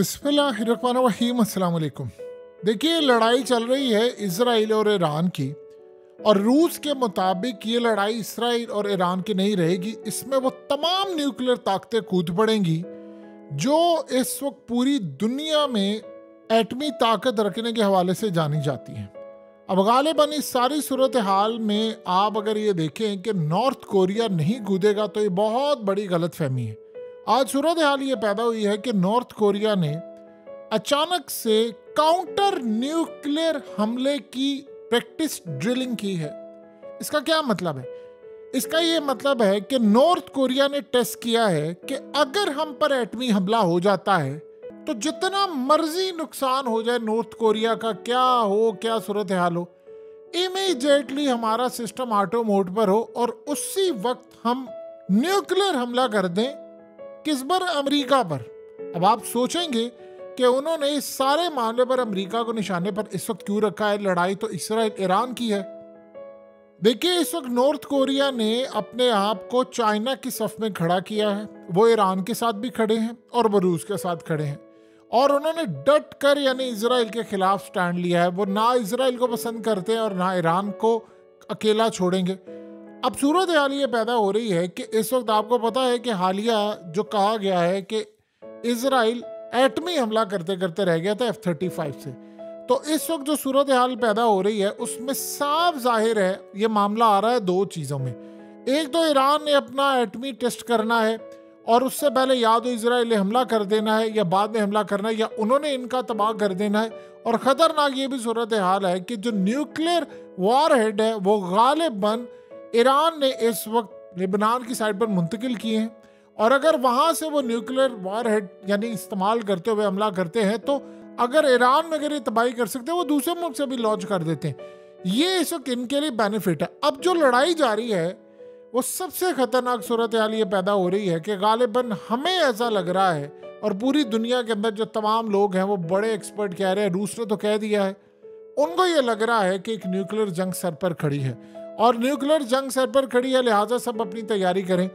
अस्सलाम वालेकुम देखिए, लड़ाई चल रही है इसराइल और ईरान की, और रूस के मुताबिक ये लड़ाई इसराइल और ईरान की नहीं रहेगी। इसमें वो तमाम न्यूक्लियर ताकतें कूद पड़ेंगी, जो इस वक्त पूरी दुनिया में एटमी ताकत रखने के हवाले से जानी जाती हैं। अब गालिबन, इस सारी सूरत हाल में आप अगर ये देखें कि नॉर्थ कोरिया नहीं कूदेगा तो ये बहुत बड़ी गलत फहमी है। आज सूरत हाल ये पैदा हुई है कि नॉर्थ कोरिया ने अचानक से काउंटर न्यूक्लियर हमले की प्रैक्टिस ड्रिलिंग की है। इसका क्या मतलब है? इसका ये मतलब है कि नॉर्थ कोरिया ने टेस्ट किया है कि अगर हम पर एटमी हमला हो जाता है तो जितना मर्ज़ी नुकसान हो जाए नॉर्थ कोरिया का, क्या हो, क्या सूरत हाल हो इमीजिएटली हमारा सिस्टम ऑटो मोड पर हो और उसी वक्त हम न्यूक्लियर हमला कर दें किस पर? अमेरिका पर। अब आप सोचेंगे कि उन्होंने इस सारे मामले पर अमेरिका को निशाने पर इस वक्त क्यों रखा है? लड़ाई तो इसराइल, ईरान की है। देखिए, इस वक्त नॉर्थ कोरिया ने अपने आप को चाइना की सफ में खड़ा किया है। वो ईरान के साथ भी खड़े हैं और वो रूस के साथ खड़े हैं। और उन्होंने डट कर यानी इसराइल के खिलाफ स्टैंड लिया है। वो ना इसराइल को पसंद करते हैं और ना ईरान को अकेला छोड़ेंगे। अब सूरत हाल ये पैदा हो रही है कि इस वक्त आपको पता है कि हालिया जो कहा गया है कि इसराइल एटमी हमला करते करते रह गया था एफ़ थर्टी फाइव से। तो इस वक्त जो सूरत हाल पैदा हो रही है, उसमें साफ़ ज़ाहिर है, ये मामला आ रहा है दो चीज़ों में। एक तो ईरान ने अपना एटमी टेस्ट करना है और उससे पहले या तो इसराइल हमला कर देना है या बाद में हमला करना है या उन्होंने इनका तबाह कर देना है। और ख़तरनाक ये भी सूरत हाल है कि जो न्यूक्लियर वार हेड है, वो गालिब बन ईरान ने इस वक्त लिबनान की साइड पर मुंतकिल किए हैं। और अगर वहाँ से वो न्यूक्लियर वार हेड यानी इस्तेमाल करते हुए हमला करते हैं तो अगर ईरान में अगर ये तबाही कर सकते हैं, वो दूसरे मुल्क से भी लॉन्च कर देते हैं। ये इस वक्त इनके लिए बेनिफिट है। अब जो लड़ाई जारी है, वो सबसे खतरनाक सूरत हाल ये पैदा हो रही है कि गालिबन हमें ऐसा लग रहा है, और पूरी दुनिया के अंदर जो तमाम लोग हैं, वो बड़े एक्सपर्ट कह रहे हैं, रूस ने तो कह दिया है। उनको ये लग रहा है कि एक न्यूक्लियर जंग सर पर खड़ी है। और न्यूक्लियर जंग सर पर खड़ी है, लिहाजा सब अपनी तैयारी करें।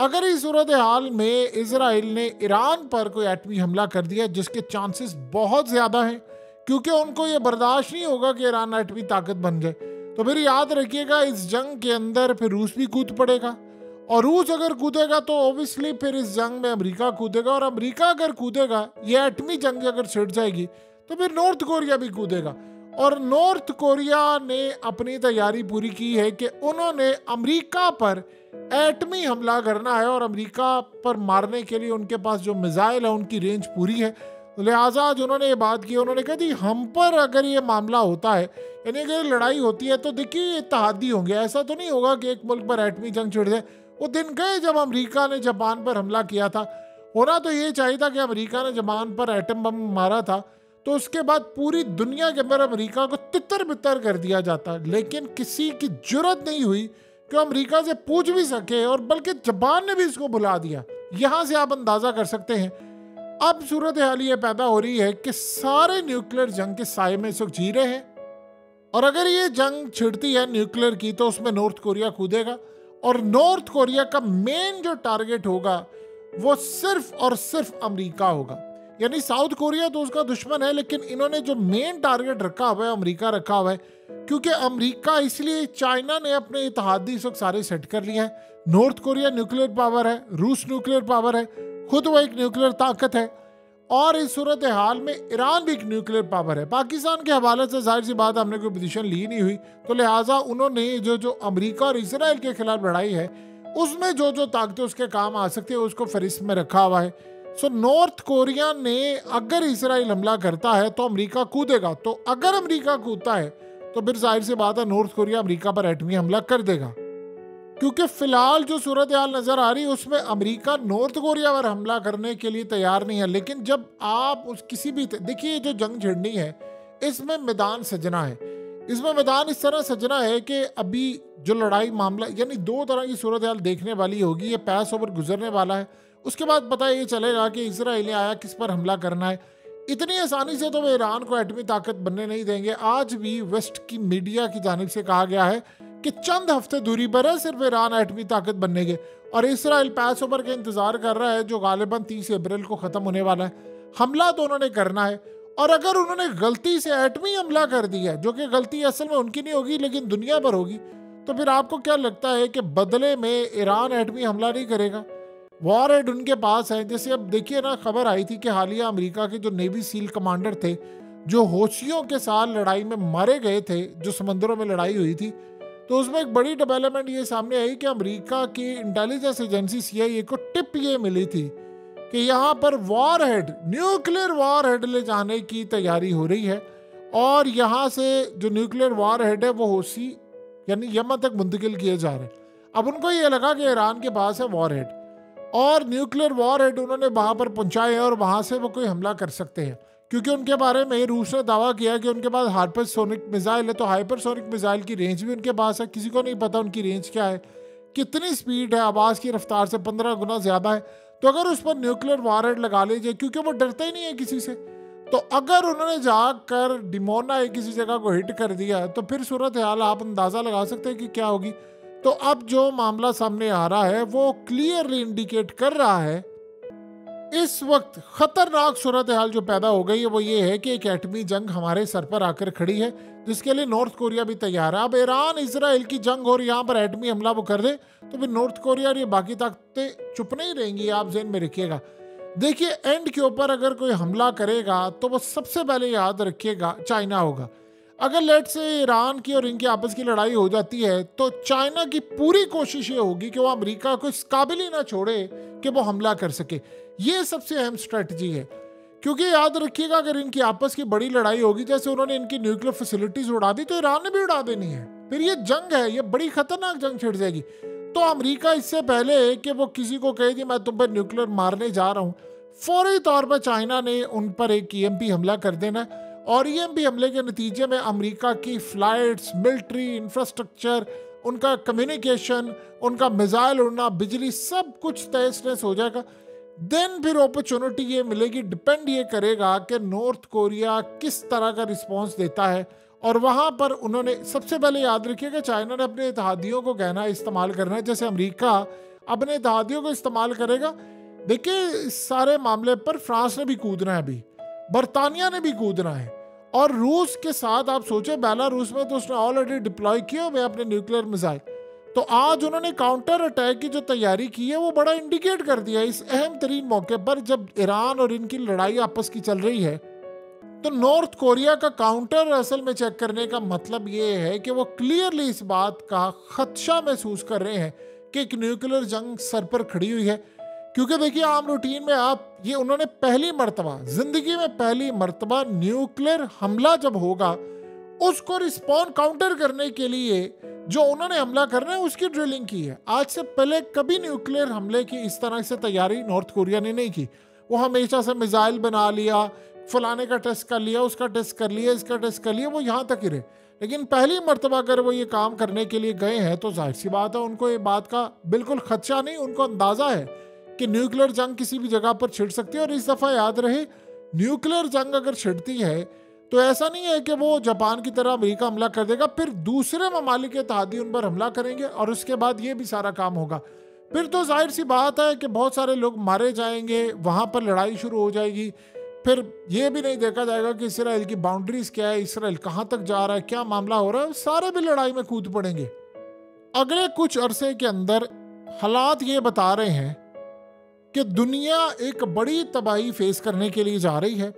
अगर इस सूरत हाल में इसराइल ने ईरान पर कोई एटमी हमला कर दिया, जिसके चांसेस बहुत ज़्यादा हैं, क्योंकि उनको ये बर्दाश्त नहीं होगा कि ईरान एटमी ताकत बन जाए तो फिर याद रखिएगा, इस जंग के अंदर फिर रूस भी कूद पड़ेगा। और रूस अगर कूदेगा तो ओबियसली फिर इस जंग में अमेरिका कूदेगा, और अमेरिका अगर कूदेगा, ये एटमी जंग अगर छिड़ जाएगी तो फिर नॉर्थ कोरिया भी कूदेगा। और नॉर्थ कोरिया ने अपनी तैयारी पूरी की है कि उन्होंने अमेरिका पर एटमी हमला करना है और अमेरिका पर मारने के लिए उनके पास जो मिज़ाइल है, उनकी रेंज पूरी है। लिहाजा आज उन्होंने ये बात की, उन्होंने कहा, जी, हम पर अगर ये मामला होता है, यानी अगर लड़ाई होती है तो देखिए इतिहादी होंगे। ऐसा तो नहीं होगा कि एक मुल्क पर एटमी जंग छिड़ जाए। वो दिन गए जब अमेरिका ने जापान पर हमला किया था। होना तो ये चाहिए था कि अमेरिका ने जापान पर एटम बम मारा था। तो उसके बाद पूरी दुनिया के अंदर अमेरिका को तितर बितर कर दिया जाता। लेकिन किसी की ज़रूरत नहीं हुई कि अमेरिका से पूछ भी सके और बल्कि जापान ने भी इसको बुला दिया। यहाँ से आप अंदाज़ा कर सकते हैं, अब सूरत हाल ये पैदा हो रही है कि सारे न्यूक्लियर जंग के साय में वक्त जी रहे हैं। और अगर ये जंग छिड़ती है न्यूक्लियर की तो उसमें नॉर्थ कोरिया कूदेगा और नॉर्थ कोरिया का मेन जो टारगेट होगा, वो सिर्फ़ और सिर्फ़ अमेरिका होगा। यानी साउथ कोरिया तो उसका दुश्मन है, लेकिन इन्होंने जो मेन टारगेट रखा हुआ है, अमेरिका रखा हुआ है, क्योंकि अमेरिका इसलिए चाइना ने अपने इतिहादी इस वक्त सारे सेट कर लिए हैं। नॉर्थ कोरिया न्यूक्लियर पावर है, रूस न्यूक्लियर पावर है, खुद वो एक न्यूक्लियर ताकत है, और इस सूरत हाल में ईरान भी एक न्यूक्लियर पावर है। पाकिस्तान के हवाले से ज़ाहिर सी बात, हमने कोई पोजीशन ली नहीं हुई तो लिहाजा उन्होंने जो जो अमेरिका और इसराइल के खिलाफ लड़ाई है, उसमें जो जो ताकतें उसके काम आ सकती है, उसको फहरिस्त में रखा हुआ है। सो नॉर्थ कोरिया ने अगर इसराइल हमला करता है तो अमेरिका कूदेगा। तो अगर अमेरिका कूदता है तो फिर ज़ाहिर सी बात है नॉर्थ कोरिया अमेरिका पर एटमी हमला कर देगा। क्योंकि फ़िलहाल जो सूरत हाल नज़र आ रही है, उसमें अमेरिका नॉर्थ कोरिया पर हमला करने के लिए तैयार नहीं है। लेकिन जब आप उस किसी भी देखिए जो जंग छिड़नी है, इसमें मैदान सजना है। इसमें मैदान इस तरह सजना है कि अभी जो लड़ाई मामला, यानी दो तरह की सूरत हाल देखने वाली होगी, ये पैस ओवर गुजरने वाला है। उसके बाद पता ये चलेगा कि इसराइल ने आया, किस पर हमला करना है। इतनी आसानी से तो वे ईरान को एटमी ताकत बनने नहीं देंगे। आज भी वेस्ट की मीडिया की जानब से कहा गया है कि चंद हफ़्ते दूरी पर है, सिर्फ़ ईरान एटमी ताकत बनने के। और इसराइल पैस ओवर के इंतज़ार कर रहा है, जो गालिबा तीस अप्रैल को ख़त्म होने वाला है। हमला तो उन्होंने करना है। और अगर उन्होंने गलती से एटमी हमला कर दिया है, जो कि गलती असल में उनकी नहीं होगी, लेकिन दुनिया भर होगी तो फिर आपको क्या लगता है कि बदले में ईरान एटमी हमला नहीं करेगा? वॉर हेड उनके पास है। जैसे अब देखिए ना, खबर आई थी कि हालिया अमेरिका के जो नेवी सील कमांडर थे, जो होशियों के साथ लड़ाई में मारे गए थे, जो समंदरों में लड़ाई हुई थी तो उसमें एक बड़ी डेवलपमेंट ये सामने आई कि अमेरिका की इंटेलिजेंस एजेंसी सीआईए को टिप ये मिली थी कि यहाँ पर warhead nuclear warhead ले जाने की तैयारी हो रही है और यहाँ से जो न्यूक्लियर वॉर हेड है, वो होशी, यानी यमन तक मुंतकिल किए जा रहे हैं। अब उनको ये लगा कि ईरान के पास है वॉर हेड और न्यूक्लियर वॉर हेड उन्होंने वहाँ पर पहुँचाए हैं और वहाँ से वो कोई हमला कर सकते हैं। क्योंकि उनके बारे में रूस ने दावा किया कि उनके पास हाइपर सोनिक मिसाइल है तो हाइपर सोनिक मिसाइल की रेंज भी उनके पास है। किसी को नहीं पता उनकी रेंज क्या है। कितनी स्पीड है, आवाज़ की रफ्तार से पंद्रह गुना ज़्यादा है। तो अगर उस पर न्यूक्लियर वार हेड लगा लीजिए क्योंकि वो डरते ही नहीं है किसी से तो अगर उन्होंने जाकर डिमोना या किसी जगह को हिट कर दिया तो फिर सूरत हाल आप अंदाज़ा लगा सकते हैं कि क्या होगी। तो अब जो मामला सामने आ रहा है, वो क्लियरली इंडिकेट कर रहा है, इस वक्त खतरनाक सूरत हाल जो पैदा हो गई है, वो ये है कि एक एटमी जंग हमारे सर पर आकर खड़ी है, जिसके लिए नॉर्थ कोरिया भी तैयार है। अब ईरान इसराइल की जंग और यहाँ पर एटमी हमला वो कर दे तो फिर नॉर्थ कोरिया और ये बाकी ताकतें चुप नहीं रहेंगी, आप जेन में रखिएगा। देखिए एंड के ऊपर अगर कोई हमला करेगा तो वो सबसे पहले याद रखिएगा, चाइना होगा। अगर लेट से ईरान की और इनकी आपस की लड़ाई हो जाती है तो चाइना की पूरी कोशिश ये होगी कि वो अमेरिका को इस काबिल ही ना छोड़े कि वो हमला कर सके। ये सबसे अहम स्ट्रेटजी है। क्योंकि याद रखिएगा, अगर इनकी आपस की बड़ी लड़ाई होगी, जैसे उन्होंने इनकी न्यूक्लियर फैसिलिटीज़ उड़ा दी तो ईरान ने भी उड़ा देनी है। फिर ये जंग है, ये बड़ी खतरनाक जंग छिड़ जाएगी। तो अमेरिका इससे पहले कि वो किसी को कहे मैं तुम पर न्यूक्लियर मारने जा रहा हूँ, फौरी तौर पर चाइना ने उन पर एक ई e हमला कर देना और ई e हमले के नतीजे में अमेरिका की फ्लाइट्स, मिलिट्री, इंफ्रास्ट्रक्चर, उनका कम्युनिकेशन, उनका मिज़ाइल उड़ना, बिजली सब कुछ तहस नहस हो जाएगा। देन फिर अपॉर्चुनिटी ये मिलेगी। डिपेंड ये करेगा कि नॉर्थ कोरिया किस तरह का रिस्पॉन्स देता है। और वहाँ पर उन्होंने, सबसे पहले याद रखिएगा चाइना ने अपने इतिहादियों को कहना इस्तेमाल करना है। जैसे अमेरिका अपने इतिहादियों को इस्तेमाल करेगा। देखिए, इस सारे मामले पर फ्रांस ने भी कूदना है अभी। बरतानिया ने भी कूदना है। और रूस के साथ आप सोचे बेला रूस में तो उसने ऑलरेडी डिप्लॉय किया हुए अपने न्यूक्लियर मिसाइल तो आज उन्होंने काउंटर अटैक की जो तैयारी की है, वो बड़ा इंडिकेट कर दिया इस अहम तरीन मौके पर जब ईरान और इनकी लड़ाई आपस की चल रही है। तो नॉर्थ कोरिया का काउंटर असल में चेक करने का मतलब ये है कि वो क्लियरली इस बात का खदशा महसूस कर रहे हैं कि एक न्यूक्लियर जंग सर पर खड़ी हुई है। क्योंकि देखिए, आम रूटीन में आप, ये उन्होंने पहली मरतबा, ज़िंदगी में पहली मरतबा न्यूक्लियर हमला जब होगा, उसको रिस्पॉन्ड काउंटर करने के लिए जो उन्होंने हमला करना है, उसकी ड्रिलिंग की है। आज से पहले कभी न्यूक्लियर हमले की इस तरह से तैयारी नॉर्थ कोरिया ने नहीं की। वो हमेशा से मिसाइल बना लिया, फलाने का टेस्ट कर लिया, उसका टेस्ट कर लिया, इसका टेस्ट कर लिया, वो यहाँ तक ही रहे। लेकिन पहली मरतबा अगर वो ये काम करने के लिए गए हैं तो ज़ाहिर सी बात है, उनको ये बात का बिल्कुल खदशा नहीं, उनको अंदाज़ा है कि न्यूक्लियर जंग किसी भी जगह पर छिड़ सकती है और इस दफ़ा याद रहे, न्यूक्लियर जंग अगर छिड़ती है तो ऐसा नहीं है कि वो जापान की तरह अमेरिका हमला कर देगा, फिर दूसरे ममालिक तहादी उन पर हमला करेंगे और उसके बाद ये भी सारा काम होगा। फिर तो ज़ाहिर सी बात है कि बहुत सारे लोग मारे जाएँगे, वहाँ पर लड़ाई शुरू हो जाएगी। फिर ये भी नहीं देखा जाएगा कि इसराइल की बाउंड्रीज क्या है, इसराइल कहाँ तक जा रहा है, क्या मामला हो रहा है, सारे भी लड़ाई में कूद पड़ेंगे। अगले कुछ अरसे के अंदर हालात ये बता रहे हैं कि दुनिया एक बड़ी तबाही फेस करने के लिए जा रही है।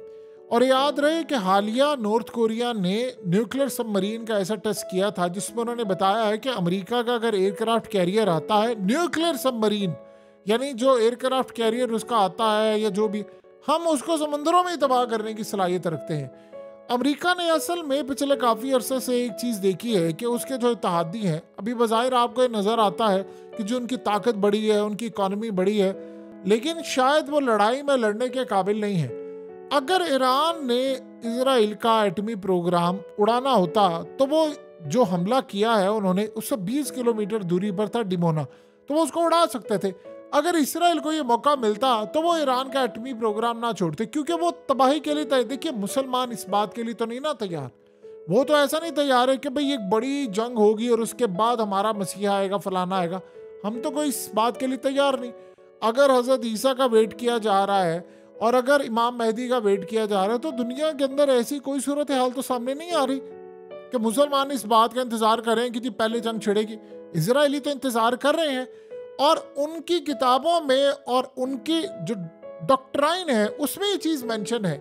और याद रहे कि हालिया नॉर्थ कोरिया ने न्यूक्लियर सबमरीन का ऐसा टेस्ट किया था, जिसमें उन्होंने बताया है कि अमेरिका का अगर एयरक्राफ्ट कैरियर आता है, न्यूक्लियर सबमरीन, यानी जो एयरक्राफ्ट कैरियर उसका आता है या जो भी, हम उसको समंदरों में तबाह करने की सलाहियत रखते हैं। अमेरिका ने असल में पिछले काफ़ी अरसे से एक चीज़ देखी है कि उसके जो इतिहादी हैं, अभी बाहिर आपको ये नज़र आता है कि जो उनकी ताकत बड़ी है, उनकी इकॉनमी बड़ी है लेकिन शायद वो लड़ाई में लड़ने के काबिल नहीं है। अगर ईरान ने इसराइल का एटमी प्रोग्राम उड़ाना होता तो वो जो हमला किया है, उन्होंने उससे 20 किलोमीटर दूरी पर था डिमोना तो वो उसको उड़ा सकते थे। अगर इसराइल को ये मौका मिलता तो वो ईरान का एटमी प्रोग्राम ना छोड़ते, क्योंकि वो तबाही के लिए देखिए, मुसलमान इस बात के लिए तो नहीं ना तैयार। वो तो ऐसा नहीं तैयार है कि भाई एक बड़ी जंग होगी और उसके बाद हमारा मसीहा आएगा, फलाना आएगा। हम तो कोई इस बात के लिए तैयार नहीं। अगर हज़रत ईसा का वेट किया जा रहा है और अगर इमाम मेहदी का वेट किया जा रहा है तो दुनिया के अंदर ऐसी कोई सूरत हाल तो सामने नहीं आ रही कि मुसलमान इस बात का इंतज़ार कर रहे हैं कि जी पहले जंग छिड़ेगी। इसराइली तो इंतज़ार कर रहे हैं और उनकी किताबों में और उनकी जो डॉक्ट्राइन है, उसमें ये चीज़ मेंशन है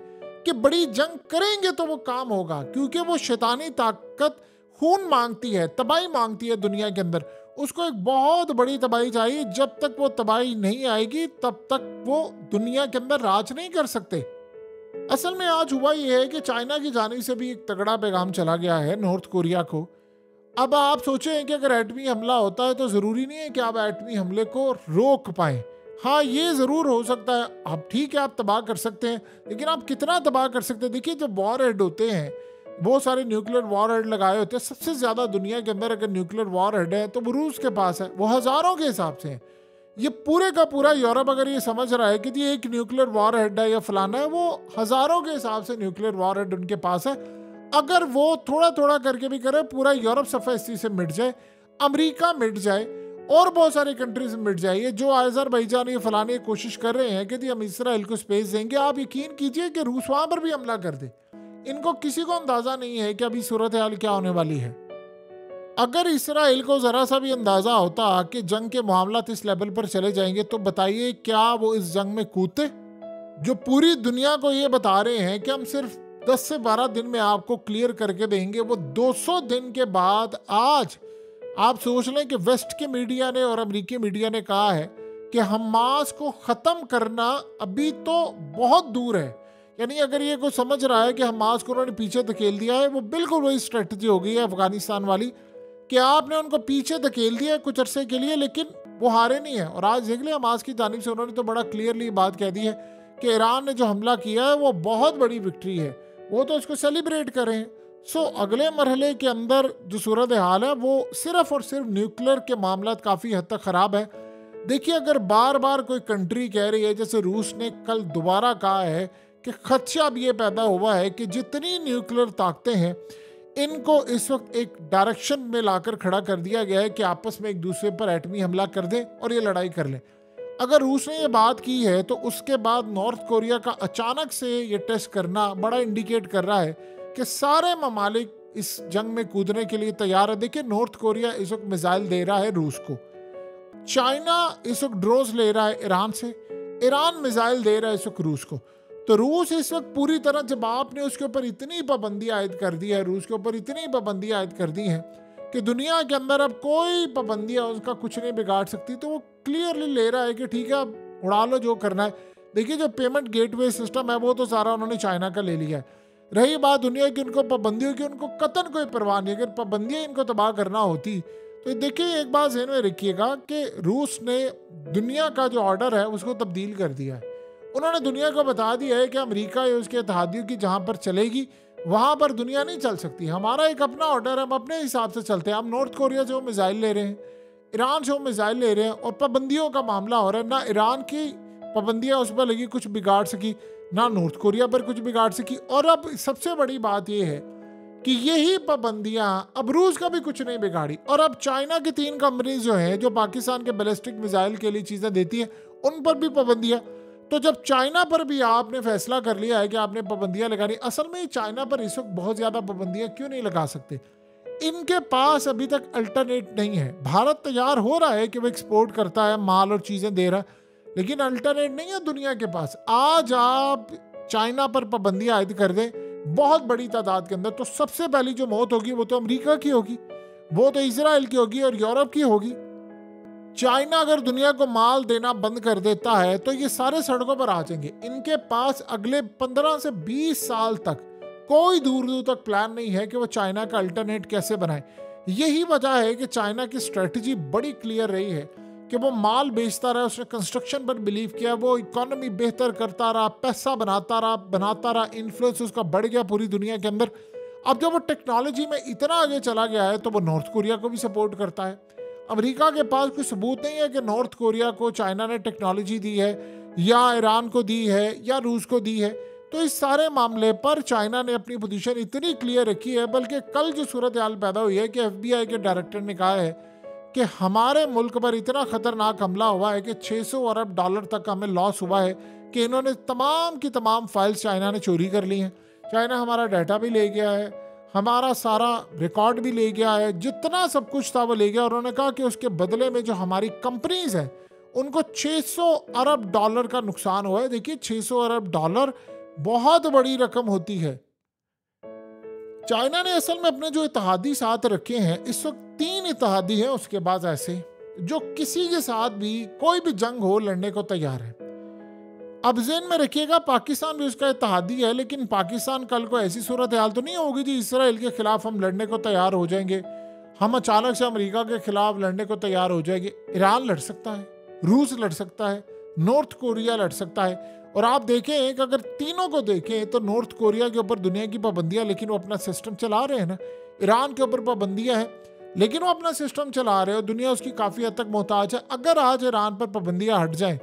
कि बड़ी जंग करेंगे तो वो काम होगा, क्योंकि वो शैतानी ताकत, खून मांगती है, तबाही मांगती है दुनिया के अंदर। उसको एक बहुत बड़ी तबाही चाहिए। जब तक वो तबाही नहीं आएगी, तब तक वो दुनिया के अंदर राज नहीं कर सकते। असल में आज हुआ यह है कि चाइना की जाने से भी एक तगड़ा पैगाम चला गया है नॉर्थ कोरिया को। अब आप सोचें कि अगर एटमी हमला होता है तो ज़रूरी नहीं है कि आप एटमी हमले को रोक पाए। हाँ ये ज़रूर हो सकता है। आप ठीक है, आप तबाह कर सकते हैं, लेकिन आप कितना तबाह कर सकते हैं? देखिए, जब वॉर हेड होते हैं बहुत सारे न्यूक्लियर वॉर हेड लगाए होते हैं। सबसे ज़्यादा दुनिया के अंदर अगर न्यूक्लियर वॉर हेड है तो वो रूस के पास है। वो हज़ारों के हिसाब से है। ये पूरे का पूरा यूरोप अगर ये समझ रहा है कि ये एक न्यूक्लियर वॉर हेड है या फलाना है, वो हज़ारों के हिसाब से न्यूक्लियर वॉर हेड उनके पास है। अगर वो थोड़ा थोड़ा करके भी करे, पूरा यूरोप सफ़ा इस से मिट जाए, अमरीका मिट जाए, और बहुत सारी कंट्रीज़ मिट जाइए जो आजर भाईजान ये फलाने की कोशिश कर रहे हैं कि हम इसराइल को स्पेस देंगे। आप यकीन कीजिए कि रूस वहाँ पर भी हमला कर दे। इनको किसी को अंदाज़ा नहीं है कि अभी सूरत हाल क्या होने वाली है। अगर इसराइल को ज़रा सा भी अंदाज़ा होता कि जंग के मामला इस लेवल पर चले जाएँगे तो बताइए क्या वो इस जंग में कूदते? जो पूरी दुनिया को ये बता रहे हैं कि हम सिर्फ़ 10 से 12 दिन में आपको क्लियर करके देंगे, वो 200 दिन के बाद आज आप सोच लें कि वेस्ट के मीडिया ने और अमेरिकी मीडिया ने कहा है कि हमास को ख़त्म करना अभी तो बहुत दूर है। यानी अगर ये कोई समझ रहा है कि हमास को उन्होंने पीछे धकेल दिया है वो बिल्कुल वही स्ट्रेटजी हो गई है अफ़गानिस्तान वाली कि आपने उनको पीछे धकेल दिया कुछ अरसे के लिए लेकिन वो हारे नहीं है। और आज देख लिया हमास की जानब से उन्होंने तो बड़ा क्लियरली बात कह दी है कि ईरान ने जो हमला किया है वो बहुत बड़ी विक्ट्री है। वो तो इसको सेलिब्रेट करें। सो so, अगले मरहले के अंदर जो सूरत हाल है वो सिर्फ़ और सिर्फ़ न्यूक्लियर के मामला काफ़ी हद तक ख़राब है। देखिए अगर बार बार कोई कंट्री कह रही है जैसे रूस ने कल दोबारा कहा है कि खदशा भी ये पैदा हुआ है कि जितनी न्यूक्लियर ताकतें हैं, इनको इस वक्त एक डायरेक्शन में लाकर खड़ा कर दिया गया है कि आपस में एक दूसरे पर एटमी हमला कर दें और ये लड़ाई कर लें। अगर रूस ने ये बात की है तो उसके बाद नॉर्थ कोरिया का अचानक से ये टेस्ट करना बड़ा इंडिकेट कर रहा है कि सारे ममालिक इस जंग में कूदने के लिए तैयार है। देखिए, नॉर्थ कोरिया इस वक्त मिसाइल दे रहा है रूस को। चाइना इस वक्त ड्रोज ले रहा है ईरान से। ईरान मिसाइल दे रहा है इस वक्त रूस को। तो रूस इस वक्त पूरी तरह, जब आपने उसके ऊपर इतनी पाबंदी आयद कर दी है, रूस के ऊपर इतनी पाबंदी आयद कर दी है कि दुनिया के अंदर अब कोई पाबंदियाँ उसका कुछ नहीं बिगाड़ सकती तो वो क्लियरली ले रहा है कि ठीक है, अब उड़ा लो जो करना है। देखिए, जो पेमेंट गेटवे सिस्टम है, वो तो सारा उन्होंने चाइना का ले लिया है। रही बात दुनिया की, उनको पाबंदियों की, उनको कतन कोई परवाह नहीं अगर पाबंदियाँ इनको तबाह करना होती तो देखिए, एक बात जहन में रखिएगा कि रूस ने दुनिया का जो ऑर्डर है, उसको तब्दील कर दिया है। उन्होंने दुनिया को बता दिया है कि अमेरिका या उसके इतिहादियों की जहाँ पर चलेगी, वहाँ पर दुनिया नहीं चल सकती। हमारा एक अपना ऑर्डर है, हम अपने हिसाब से चलते हैं। हम नॉर्थ कोरिया से वो मिज़ाइल ले रहे हैं ईरान से वो मिज़ाइल ले रहे हैं और पाबंदियों का मामला हो रहा है। ना ईरान की पाबंदियाँ उस पर लगी, कुछ बिगाड़ सकी, ना नॉर्थ कोरिया पर कुछ बिगाड़ सकी। और अब सबसे बड़ी बात यह है कि यही पाबंदियाँ अब रूस का भी कुछ नहीं बिगाड़ी। और अब चाइना की तीन कंपनीज़ जो हैं, जो पाकिस्तान के बैलिस्टिक मिसाइल के लिए चीज़ें देती हैं, उन पर भी पाबंदियाँ तो जब चाइना पर भी आपने फैसला कर लिया है कि आपने पाबंदियाँ लगानी, असल में चाइना पर इस वक्त बहुत ज़्यादा पाबंदियाँ क्यों नहीं लगा सकते? इनके पास अभी तक अल्टरनेट नहीं है। भारत तैयार हो रहा है कि वो एक्सपोर्ट करता है, माल और चीज़ें दे रहा है, लेकिन अल्टरनेट नहीं है दुनिया के पास। आज आप चाइना पर पाबंदियाँ आयद कर दें, बहुत बड़ी तादाद के अंदर तो सबसे पहली जो मौत होगी वो तो अमेरिका की होगी, वो तो इसराइल की होगी और यूरोप की होगी। चाइना अगर दुनिया को माल देना बंद कर देता है तो ये सारे सड़कों पर आ जाएँगे। इनके पास अगले 15 से 20 साल तक कोई दूर दूर तक प्लान नहीं है कि वो चाइना का अल्टरनेट कैसे बनाए। यही वजह है कि चाइना की स्ट्रेटजी बड़ी क्लियर रही है कि वो माल बेचता रहा, उसने कंस्ट्रक्शन पर बिलीव किया, वो इकोनॉमी बेहतर करता रहा, पैसा बनाता रहा बनाता रहा इन्फ्लुएंस उसका बढ़ गया पूरी दुनिया के अंदर। अब जब वो टेक्नोलॉजी में इतना आगे चला गया है तो वो नॉर्थ कोरिया को भी सपोर्ट करता है। अमेरिका के पास कोई सबूत नहीं है कि नॉर्थ कोरिया को चाइना ने टेक्नोलॉजी दी है, या ईरान को दी है, या रूस को दी है। तो इस सारे मामले पर चाइना ने अपनी पोजीशन इतनी क्लियर रखी है, बल्कि कल जो सूरत हाल पैदा हुई है कि एफबीआई के डायरेक्टर ने कहा है कि हमारे मुल्क पर इतना खतरनाक हमला हुआ है कि 600 अरब डॉलर तक हमें लॉस हुआ है कि इन्होंने तमाम की तमाम फाइल्स चाइना ने चोरी कर ली हैं। चाइना हमारा डाटा भी ले गया है। हमारा सारा रिकॉर्ड भी ले गया है, जितना सब कुछ था वो ले गया। और उन्होंने कहा कि उसके बदले में जो हमारी कंपनीज़ हैं, उनको 600 अरब डॉलर का नुकसान हुआ है। देखिए 600 अरब डॉलर बहुत बड़ी रकम होती है। चाइना ने असल में अपने जो इतिहादी साथ रखे हैं, इस वक्त तीन इतिहादी हैं उसके बाद ऐसे, जो किसी के साथ भी कोई भी जंग हो, लड़ने को तैयार है। अब जेन में रखिएगा, पाकिस्तान भी उसका इतिहादी है, लेकिन पाकिस्तान कल को ऐसी सूरत हाल तो नहीं होगी जी, इसराइल के खिलाफ हम लड़ने को तैयार हो जाएँगे। हम अचानक से अमेरिका के खिलाफ लड़ने को तैयार हो जाएँगे। ईरान लड़ सकता है, रूस लड़ सकता है, नॉर्थ कोरिया लड़ सकता है। और आप देखें कि अगर तीनों को देखें तो नॉर्थ कोरिया के ऊपर दुनिया की पाबंदियाँ, लेकिन वो अपना सिस्टम चला रहे हैं ना। ईरान के ऊपर पाबंदियाँ हैं, लेकिन वो अपना सिस्टम चला रहे हो दुनिया उसकी काफ़ी हद तक मोहताज है। अगर आज ईरान पर पाबंदियाँ हट जाएँ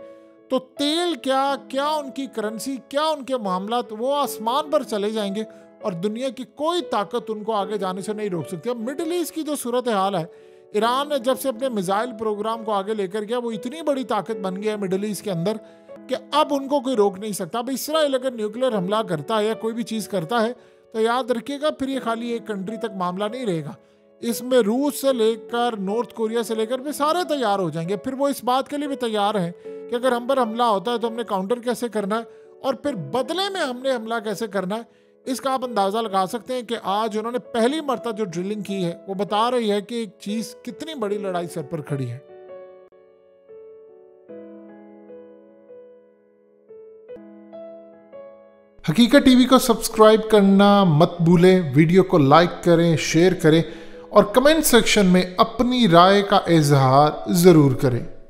तो तेल क्या क्या उनकी करेंसी क्या उनके मामला वो आसमान पर चले जाएँगे और दुनिया की कोई ताकत उनको आगे जाने से नहीं रोक सकती। अब मिडल ईस्ट की जो सूरत हाल है, ईरान ने जब से अपने मिसाइल प्रोग्राम को आगे लेकर गया, वो इतनी बड़ी ताकत बन गया है मिडल ईस्ट के अंदर कि अब उनको कोई रोक नहीं सकता। अब इसराइल अगर न्यूक्लियर हमला करता है या कोई भी चीज़ करता है तो याद रखिएगा, फिर ये खाली एक कंट्री तक मामला नहीं रहेगा। इसमें रूस से लेकर नॉर्थ कोरिया से लेकर भी सारे तैयार हो जाएँगे। फिर वो इस बात के लिए भी तैयार हैं कि अगर हम पर हमला होता है तो हमने काउंटर कैसे करना है और फिर बदले में हमने हमला कैसे करना है, इसका आप अंदाज़ा लगा सकते हैं कि आज उन्होंने पहली मरतब जो ड्रिलिंग की है, वो बता रही है कि एक चीज़ कितनी बड़ी लड़ाई सर पर खड़ी है। हकीकत टीवी को सब्सक्राइब करना मत भूलें, वीडियो को लाइक करें, शेयर करें और कमेंट सेक्शन में अपनी राय का इजहार ज़रूर करें।